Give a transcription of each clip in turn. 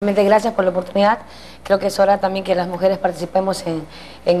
Gracias por la oportunidad. Creo que es hora también que las mujeres participemos en,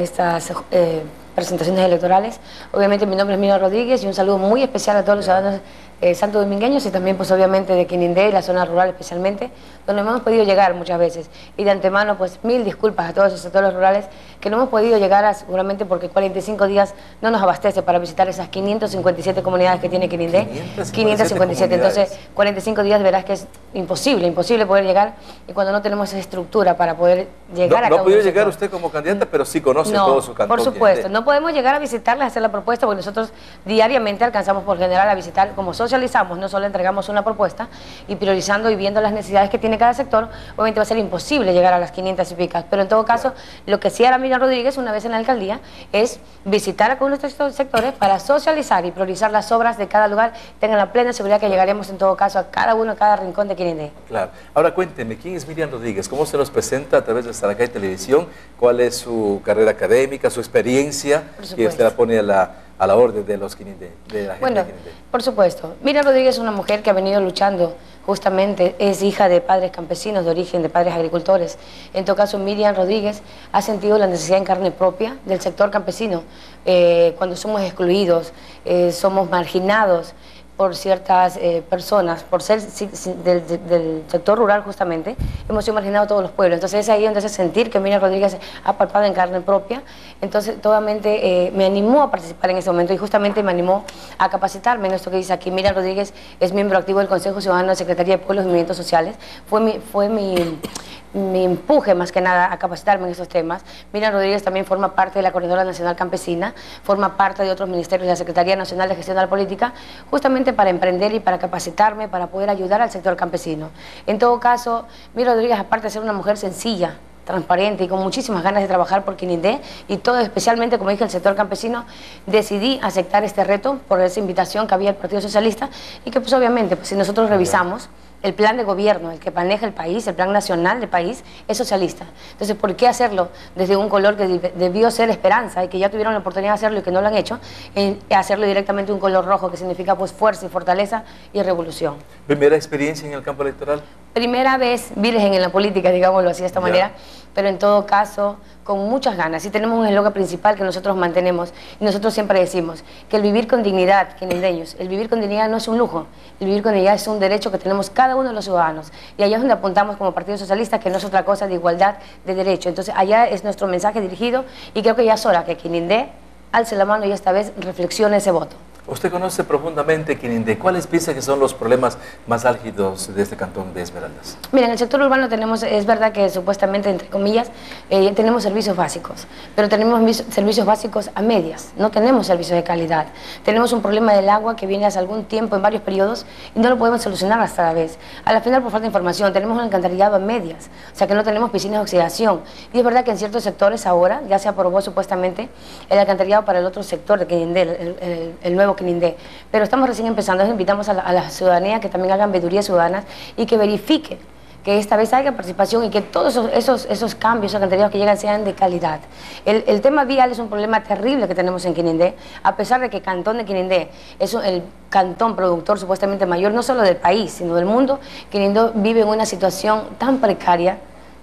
estas eh, presentaciones electorales. Obviamente mi nombre es Mino Rodríguez y un saludo muy especial a todos los ciudadanos eh, santo domingueños y también pues obviamente de Quinindé y la zona rural especialmente, donde no hemos podido llegar muchas veces. Y de antemano pues mil disculpas a todos esos sectores rurales que no hemos podido llegar a, seguramente porque 45 días no nos abastece para visitar esas 557 comunidades que tiene Quinindé. 557, entonces 45 días verás que es imposible, imposible poder llegar y cuando no tenemos esa estructura para poder llegar a... No ha podido llegar usted como candidata, pero sí conoce todo su cantón. por supuesto, no podemos llegar a visitarles, hacer la propuesta, porque nosotros diariamente alcanzamos por general a visitar como socializamos, no solo entregamos una propuesta y priorizando y viendo las necesidades que tiene cada sector, obviamente va a ser imposible llegar a las 500 y picas, pero en todo caso, lo que sí hará Miriam Rodríguez una vez en la alcaldía es visitar a cada estos sectores para socializar y priorizar las obras de cada lugar, tengan la plena seguridad que llegaremos en todo caso a cada uno, a cada rincón de Quirindé. Claro. Ahora cuénteme, ¿quién es Miriam Rodríguez? ¿Cómo se nos presenta a través de en televisión? ¿Cuál es su carrera académica, su experiencia? Y usted la pone a la a la orden de los Quinindé, de la gente Bueno, por supuesto. Miriam Rodríguez es una mujer que ha venido luchando justamente, es hija de padres campesinos de origen, de padres agricultores. En todo caso, Miriam Rodríguez ha sentido la necesidad en carne propia del sector campesino. Eh, cuando somos excluidos, eh, somos marginados, por ciertas eh, personas, por ser del, sector rural justamente, hemos sido marginados todos los pueblos. Entonces es ahí donde hace sentir que Miriam Rodríguez ha palpado en carne propia. Entonces totalmente eh, me animó a participar en ese momento y justamente me animó a capacitarme en esto que dice aquí. Miriam Rodríguez es miembro activo del Consejo Ciudadano de Secretaría de Pueblos y Movimientos Sociales. Fue mi, fue mi, mi empuje más que nada a capacitarme en esos temas. Miriam Rodríguez también forma parte de la Coordinadora Nacional Campesina, forma parte de otros ministerios de la Secretaría Nacional de Gestión de la Política, justamente para emprender y para capacitarme, para poder ayudar al sector campesino. En todo caso, Miriam Rodríguez, aparte de ser una mujer sencilla, transparente y con muchísimas ganas de trabajar por Quinindé y todo especialmente, como dije, el sector campesino, decidí aceptar este reto por esa invitación que había el Partido Socialista y que pues obviamente, pues si nosotros revisamos el plan de gobierno, el que maneja el país, el plan nacional del país, es socialista. Entonces, ¿por qué hacerlo desde un color que debió ser esperanza y que ya tuvieron la oportunidad de hacerlo y que no lo han hecho? Hacerlo directamente un color rojo, que significa pues fuerza y fortaleza y revolución. ¿Primera experiencia en el campo electoral? Primera vez virgen en la política, digámoslo así de esta manera, pero en todo caso con muchas ganas. Y tenemos un eslogan principal que nosotros mantenemos y nosotros siempre decimos que el vivir con dignidad, quinendeños, el vivir con dignidad no es un lujo, el vivir con dignidad es un derecho que tenemos cada uno de los ciudadanos. Y allá es donde apuntamos como Partido Socialista que no es otra cosa de igualdad de derecho. Entonces allá es nuestro mensaje dirigido y creo que ya es hora que Quinindé alce la mano y esta vez reflexione ese voto. Usted conoce profundamente Quinindé. ¿Cuáles piensa que son los problemas más álgidos de este cantón de Esmeraldas? Mira, en el sector urbano tenemos, es verdad que supuestamente, entre comillas, eh, tenemos servicios básicos, pero tenemos servicios básicos a medias, no tenemos servicios de calidad. Tenemos un problema del agua que viene hace algún tiempo, en varios periodos, y no lo podemos solucionar hasta la vez. A la final, por falta de información, tenemos un alcantarillado a medias, o sea que no tenemos piscinas de oxidación. Y es verdad que en ciertos sectores ahora ya se aprobó supuestamente el alcantarillado para el otro sector de Quinindé, el, el nuevo pero estamos recién empezando, invitamos a la, ciudadanía que también hagan veedurías ciudadanas y que verifiquen que esta vez haya participación y que todos esos, esos, cambios, esos que llegan sean de calidad. El, tema vial es un problema terrible que tenemos en Quinindé, a pesar de que Cantón de Quinindé es el cantón productor supuestamente mayor, no solo del país, sino del mundo, Quinindé vive en una situación tan precaria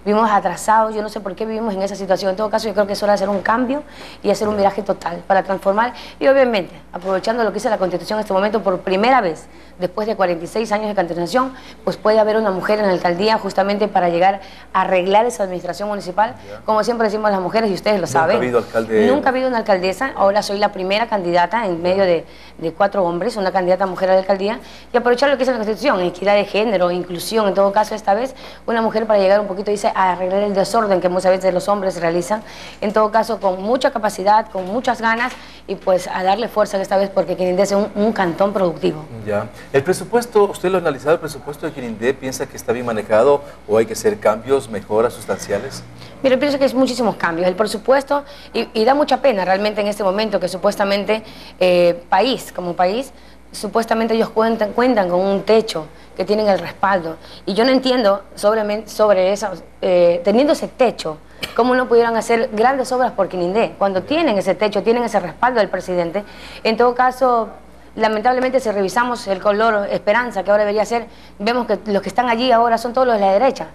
vivimos atrasados, yo no sé por qué vivimos en esa situación. En todo caso, yo creo que es hora de hacer un cambio y hacer un viraje total para transformar y obviamente, aprovechando lo que dice la Constitución en este momento, por primera vez, después de 46 años de continuación, pues puede haber una mujer en la alcaldía justamente para llegar a arreglar esa administración municipal. Como siempre decimos las mujeres, y ustedes lo saben. Nunca ha habido alcalde... Nunca ha habido una alcaldesa, ahora soy la primera candidata en medio de, de cuatro hombres, una candidata mujer a la alcaldía, y aprovechar lo que dice la Constitución, equidad de género, inclusión, en todo caso, esta vez, una mujer para llegar un poquito, dice, a arreglar el desorden que muchas veces los hombres realizan, en todo caso con mucha capacidad, con muchas ganas y pues a darle fuerza esta vez porque Quirindé es un, cantón productivo. Ya. El presupuesto, usted lo ha analizado, el presupuesto de Quirindé, ¿piensa que está bien manejado o hay que hacer cambios, mejoras sustanciales? Mira, pienso que es muchísimos cambios. El presupuesto, y, da mucha pena realmente en este momento que supuestamente eh, país, como país, supuestamente ellos cuentan, cuentan con un techo, que tienen el respaldo. Y yo no entiendo sobre, sobre eso, eh, teniendo ese techo, cómo no pudieran hacer grandes obras por Quinindé, cuando tienen ese techo, tienen ese respaldo del presidente. En todo caso, lamentablemente si revisamos el color esperanza que ahora debería ser, vemos que los que están allí ahora son todos los de la derecha.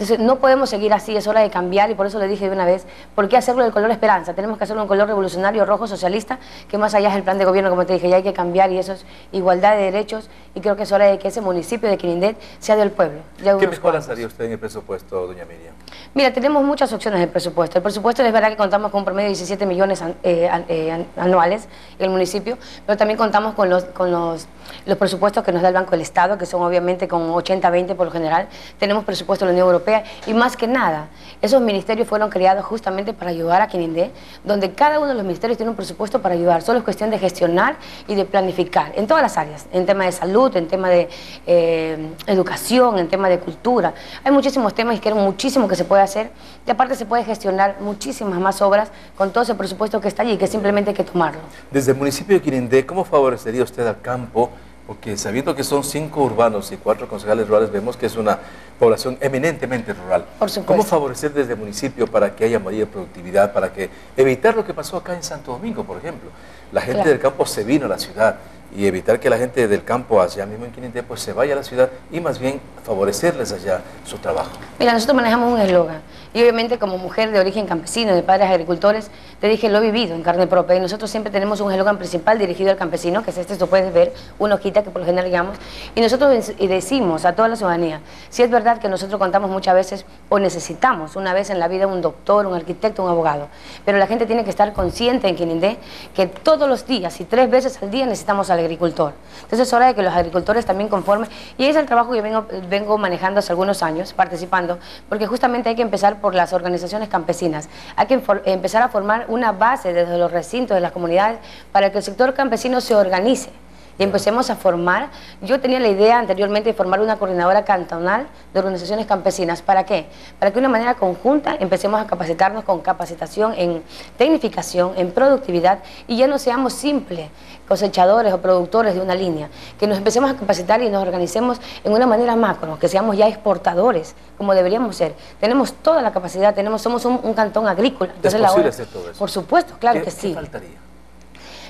Entonces, no podemos seguir así, es hora de cambiar y por eso le dije de una vez, ¿por qué hacerlo del color esperanza? Tenemos que hacerlo en color revolucionario, rojo, socialista, que más allá es el plan de gobierno, como te dije, ya hay que cambiar y eso es igualdad de derechos y creo que es hora de que ese municipio de Quirindet sea del pueblo. ¿Qué mejoras haría usted en el presupuesto, doña Miriam? Mira, tenemos muchas opciones del presupuesto. El presupuesto es verdad que contamos con un promedio de 17 millones eh, eh, anuales en el municipio, pero también contamos con los, con los, los presupuestos que nos da el Banco del Estado, que son obviamente con 80-20 por lo general. Tenemos presupuesto de la Unión Europea y más que nada, esos ministerios fueron creados justamente para ayudar a Quinindé, donde cada uno de los ministerios tiene un presupuesto para ayudar. Solo es cuestión de gestionar y de planificar en todas las áreas, en tema de salud, en tema de eh, educación, en tema de cultura. Hay muchísimos temas y quiero muchísimo que se puede hacer y aparte se puede gestionar muchísimas más obras con todo ese presupuesto que está allí, que simplemente hay que tomarlo. Desde el municipio de Quirindé, ¿cómo favorecería usted al campo? Porque sabiendo que son cinco urbanos y cuatro concejales rurales, vemos que es una población eminentemente rural. ¿Cómo favorecer desde el municipio para que haya mayor productividad, para que evitar lo que pasó acá en Santo Domingo, por ejemplo? La gente del campo se vino a la ciudad y evitar que la gente del campo allá mismo en Quinité pues se vaya a la ciudad y más bien favorecerles allá su trabajo. Mira, nosotros manejamos un eslogan. Y obviamente como mujer de origen campesino, de padres agricultores, te dije, lo he vivido en carne propia. Y nosotros siempre tenemos un eslogan principal dirigido al campesino, que es este, tú puedes ver, una hojita que por lo general digamos, y nosotros decimos a toda la ciudadanía, si es verdad que nosotros contamos muchas veces o necesitamos una vez en la vida un doctor, un arquitecto, un abogado, pero la gente tiene que estar consciente en Quinindé que todos los días y tres veces al día necesitamos al agricultor. Entonces es hora de que los agricultores también conformen, y es el trabajo que vengo, vengo manejando hace algunos años, participando, porque justamente hay que empezar por las organizaciones campesinas, hay que empezar a formar una base desde los recintos de las comunidades para que el sector campesino se organice y empecemos a formar. Yo tenía la idea anteriormente de formar una coordinadora cantonal de organizaciones campesinas. ¿Para qué? Para que de una manera conjunta empecemos a capacitarnos con capacitación en tecnificación, en productividad y ya no seamos simples cosechadores o productores de una línea, que nos empecemos a capacitar y nos organicemos en una manera macro, que seamos ya exportadores, como deberíamos ser. Tenemos toda la capacidad, tenemos, somos un, cantón agrícola. ¿Es posible hacer todo eso? Por supuesto, claro que sí. ¿Qué faltaría?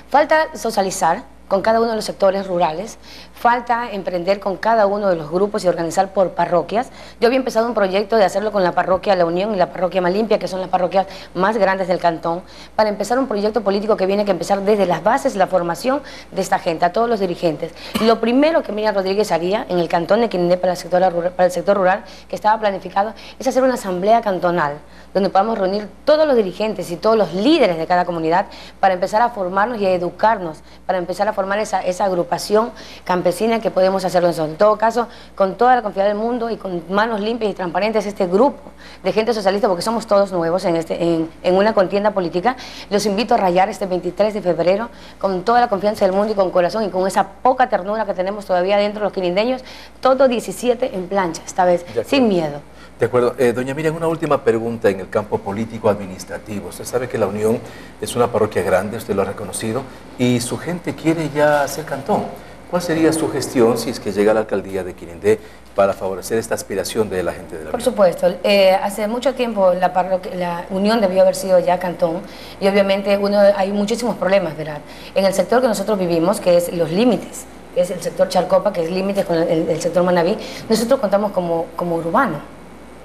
Falta socializar, con cada uno de los sectores rurales, falta emprender con cada uno de los grupos y organizar por parroquias. Yo había empezado un proyecto de hacerlo con la parroquia La Unión y la parroquia Malimpia, que son las parroquias más grandes del cantón, para empezar un proyecto político que viene que empezar desde las bases, la formación de esta gente, a todos los dirigentes. Lo primero que Miriam Rodríguez haría en el cantón de Quindé para el sector rural, para el sector rural que estaba planificado, es hacer una asamblea cantonal, donde podamos reunir todos los dirigentes y todos los líderes de cada comunidad para empezar a formarnos y a educarnos, para empezar a formar esa, esa agrupación campesina que podemos hacerlo en En todo caso, con toda la confianza del mundo y con manos limpias y transparentes, este grupo de gente socialista, porque somos todos nuevos en, este, en, en una contienda política, los invito a rayar este 23 de febrero con toda la confianza del mundo y con corazón y con esa poca ternura que tenemos todavía dentro de los quirindeños, todo 17 en plancha, esta vez, sin miedo. De acuerdo. Eh, doña Miriam, una última pregunta en el campo político-administrativo. Usted sabe que la Unión es una parroquia grande, usted lo ha reconocido, y su gente quiere ya ser cantón. ¿Cuál sería su gestión si es que llega a la alcaldía de Quirindé para favorecer esta aspiración de la gente de la Por supuesto. Eh, hace mucho tiempo la, la Unión debió haber sido ya cantón y obviamente uno, hay muchísimos problemas, ¿verdad? En el sector que nosotros vivimos, que es los límites, que es el sector Charcopa, que es límite con el, sector Manabí, nosotros contamos como, como urbano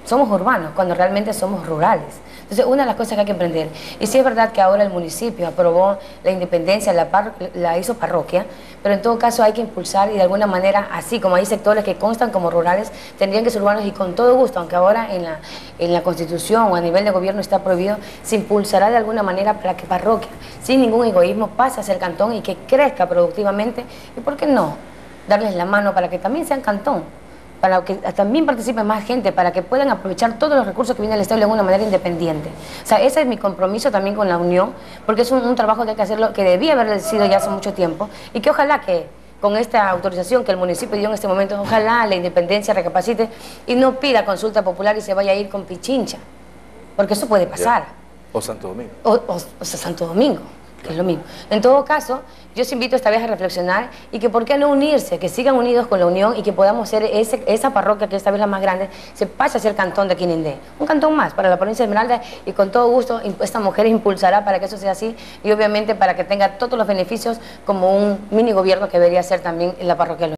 somos urbanos cuando realmente somos rurales. Entonces, una de las cosas que hay que emprender, y sí es verdad que ahora el municipio aprobó la independencia, la, la hizo parroquia, pero en todo caso hay que impulsar y de alguna manera, así como hay sectores que constan como rurales, tendrían que ser urbanos y con todo gusto, aunque ahora en la, en la Constitución o a nivel de gobierno está prohibido, se impulsará de alguna manera para que parroquia, sin ningún egoísmo, pase a ser cantón y que crezca productivamente, y por qué no, darles la mano para que también sean cantón para que también participe más gente, para que puedan aprovechar todos los recursos que viene el Estado de una manera independiente. O sea, ese es mi compromiso también con la Unión, porque es un, trabajo que hay que hacerlo, que debía haber sido ya hace mucho tiempo, y que ojalá que con esta autorización que el municipio dio en este momento, ojalá la independencia recapacite y no pida consulta popular y se vaya a ir con Pichincha, porque eso puede pasar. O Santo Domingo. o, o sea, Santo Domingo es lo mismo. En todo caso, yo os invito esta vez a reflexionar y que por qué no unirse, que sigan unidos con la Unión y que podamos ser esa parroquia que esta vez la más grande, se pase a ser cantón de Quinindé. Un cantón más para la provincia de Esmeralda y con todo gusto esta mujer impulsará para que eso sea así y obviamente para que tenga todos los beneficios como un mini gobierno que debería ser también la parroquia